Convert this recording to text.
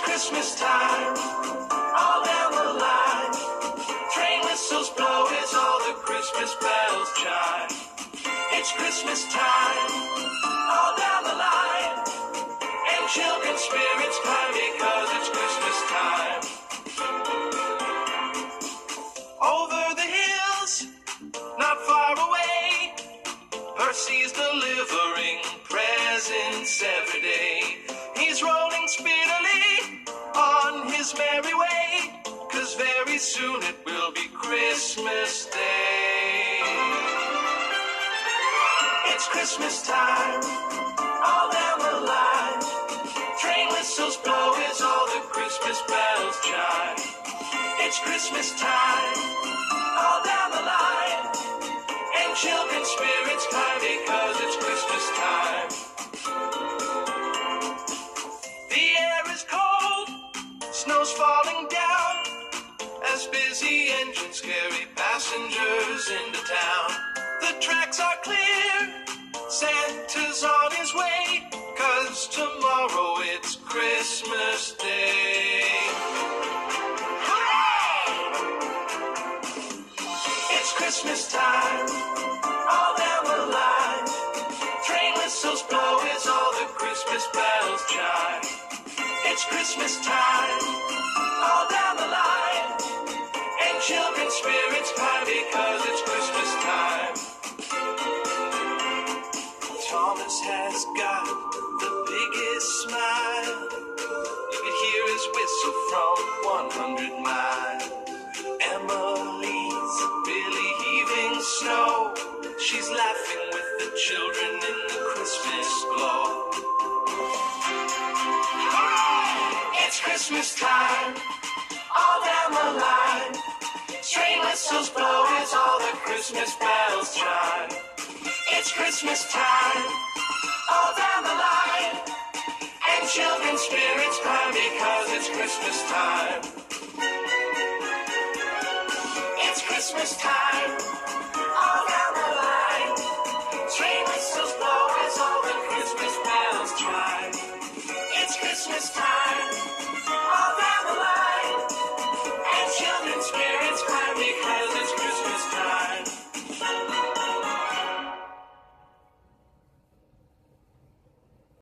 Christmas time, all down the line. Train whistles blow as all the Christmas bells chime. It's Christmas time, all down the line. And children's spirits climb because it's Christmas time. Over the hills, not far away, Percy's delivering presents every day. Christmas Day. It's Christmas time, all down the line. Train whistles blow as all the Christmas bells chime. It's Christmas time, all down the line. And children's spirits climb because it's Christmas time. The air is cold, snow's falling down. As busy engines carry passengers into town. The tracks are clear, Santa's on his way. Cause tomorrow it's Christmas Day. Hooray! It's Christmas time, children's spirits high because it's Christmas time. Thomas has got the biggest smile. You could hear his whistle from 100 miles. Emily's really heaving snow. She's laughing with the children in the Christmas glow. It's Christmas time, all down the line. Whistles blow as all the Christmas bells chime. It's Christmas time, all down the line. And children's spirits climb because it's Christmas time. It's Christmas time, all down the line. Train whistles blow as all the Christmas bells chime. It's Christmas time,